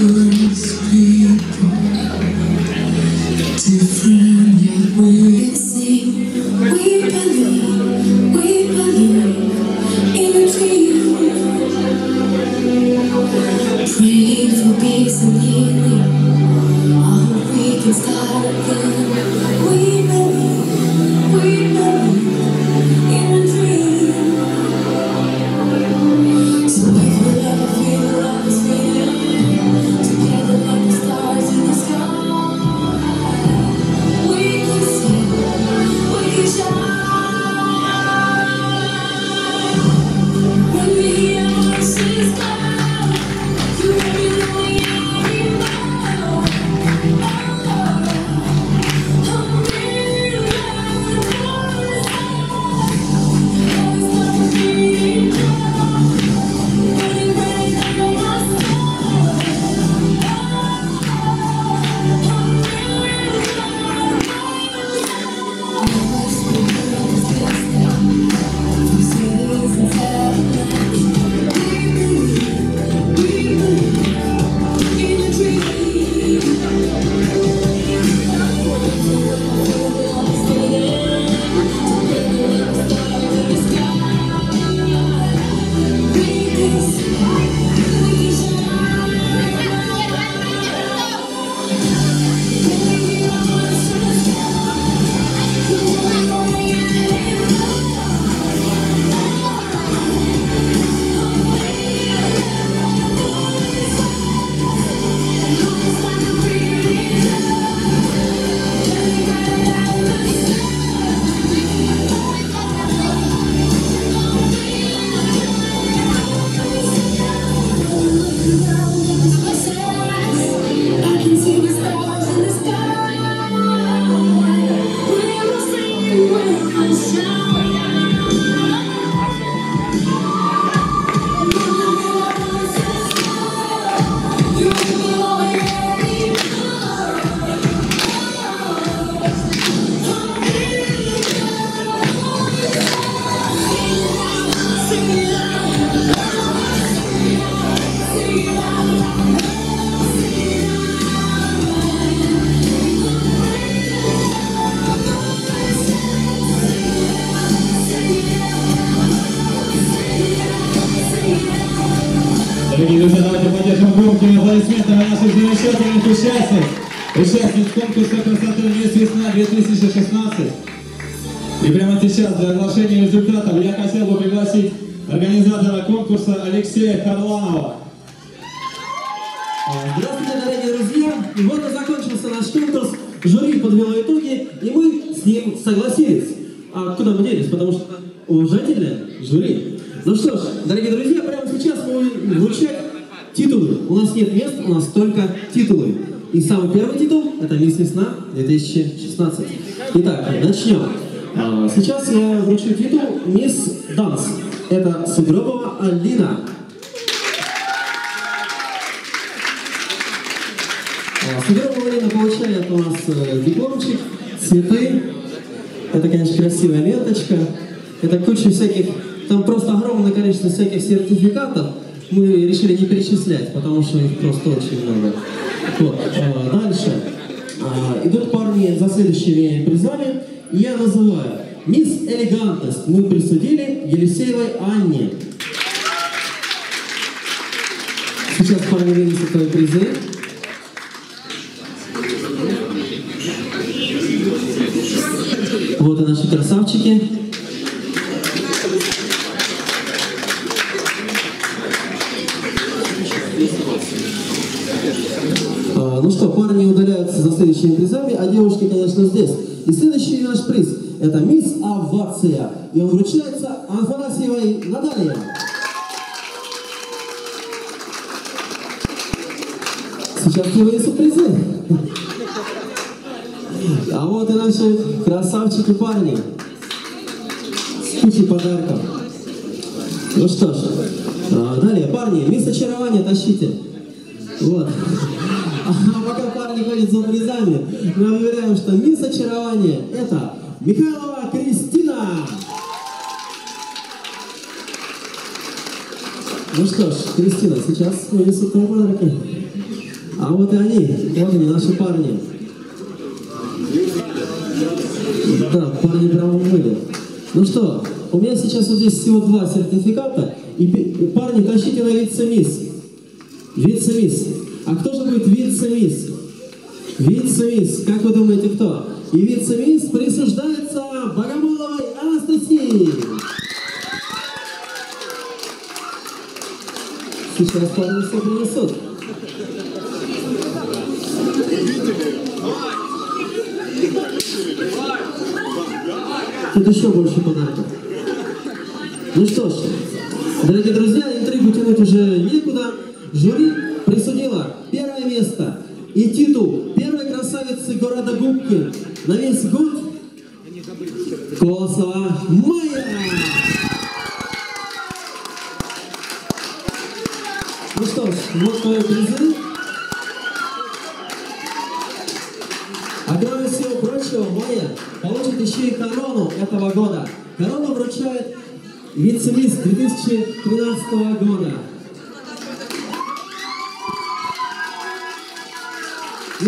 Please. Громкими аплодисментами наших замечательных участниц. Участниц конкурса красоты «Мисс Весна 2016». И прямо сейчас для оглашения результатов я хотел бы пригласить организатора конкурса Алексея Харламова. Здравствуйте, дорогие друзья! И вот и закончился наш конкурс. Жюри подвело итоги, и мы с ним согласились. А куда мы делись? Потому что уважительное жюри. Ну что ж, дорогие друзья, прямо сейчас мы будем вручать титулы. У нас нет мест, у нас только титулы. И самый первый титул – это «Мисс Весна 2016». Итак, начнем. А, Сейчас я вручу титул «Мисс Данс». Это Сугробова Алина. Сугробова Алина получает у нас э, дипломчик, цветы. Это, конечно, красивая ленточка. Это куча всяких, там просто огромное количество всяких сертификатов. Мы решили не перечислять, потому что их просто очень много. Вот. а, Дальше. А, Идут парни за следующими призами. Я называю Мисс Элегантность. Мы присудили Елисеевой Анне. Сейчас парни вынесут свои призы. Вот и наши красавчики. Ну что, парни удаляются за следующими призами, а девушки, конечно, здесь. И следующий наш приз – это мисс Овация. И он вручается Афанасьевой Наталье. Сейчас я вынесу призы. А вот и наши красавчики парни. С кучей подарков. Ну что ж, а, далее, парни, мисс очарования тащите. Вот. А пока парни ходят за призами, мы объявляем, что мисс очарования это Михайлова Кристина. Ну что ж, Кристина, сейчас вынесут твои подарки. А вот и они, вот они, наши парни. Да, парни прямо были. Ну что, у меня сейчас вот здесь всего два сертификата, и парни, тащите на вице-мисс. Вице-мисс. А кто же будет вице-мисс? Вице-мисс, как вы думаете, кто? И вице-мисс присуждается Богомоловой Анастасии. Сейчас парни все принесут. Тут еще больше подарков. Ну что ж, дорогие друзья, интригу тянуть уже некуда. Жюри присудило первое место и титул первой красавицы города Губки на весь год Колосова Майя. Ну что ж, вот твои призы. А кроме всего прочего, Майя получит еще и корону этого года. Корону вручает вице-мисс 2013 года.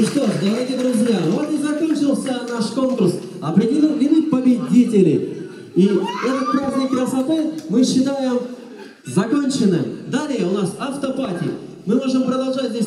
Ну что ж, дорогие друзья, вот и закончился наш конкурс. Определены победители. И этот праздник красоты мы считаем законченным. Далее у нас автопати. Мы можем продолжать здесь